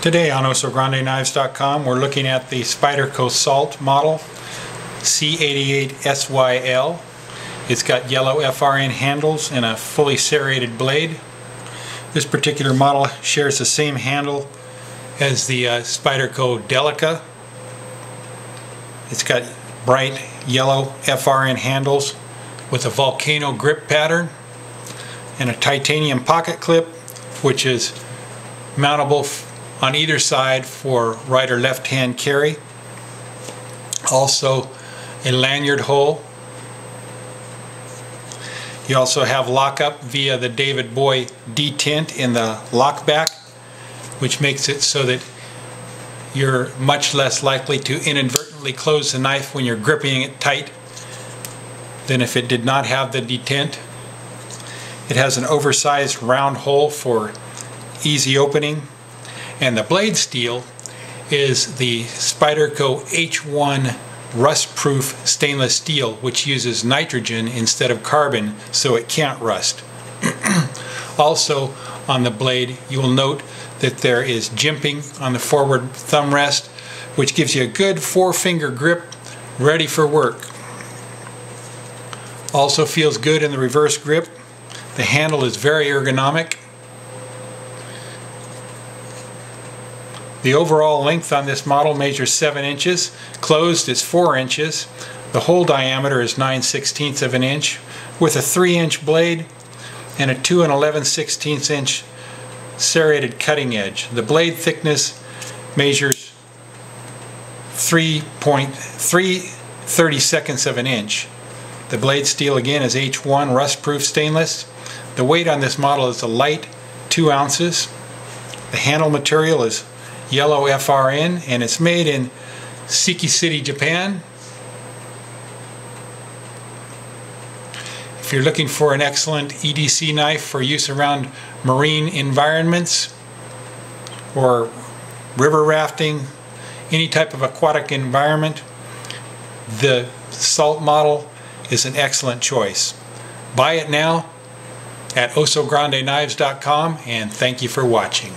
Today on OsoGrandeKnives.com we're looking at the Spyderco Salt model C88SYL. It's got yellow FRN handles and a fully serrated blade. This particular model shares the same handle as the uh, Spyderco Delica. It's got bright yellow FRN handles with a volcano grip pattern and a titanium pocket clip which is mountable on either side for right or left hand carry. Also a lanyard hole. You also have lockup via the David Boye detent in the lockback, which makes it so that you're much less likely to inadvertently close the knife when you're gripping it tight than if it did not have the detent. It has an oversized round hole for easy opening and the blade steel is the Spyderco H1 rust-proof stainless steel which uses nitrogen instead of carbon so it can't rust. also on the blade you will note that there is jimping on the forward thumb rest which gives you a good four finger grip ready for work. Also feels good in the reverse grip. The handle is very ergonomic The overall length on this model measures 7 inches. Closed is 4 inches. The hole diameter is 9 16ths of an inch with a 3 inch blade and a 2 and 11 16ths inch serrated cutting edge. The blade thickness measures 3.3 30 seconds of an inch. The blade steel again is H1 rust-proof stainless. The weight on this model is a light 2 ounces. The handle material is yellow FRN and it's made in Seki City, Japan. If you're looking for an excellent EDC knife for use around marine environments or river rafting, any type of aquatic environment, the Salt model is an excellent choice. Buy it now at osograndeKnives.com and thank you for watching.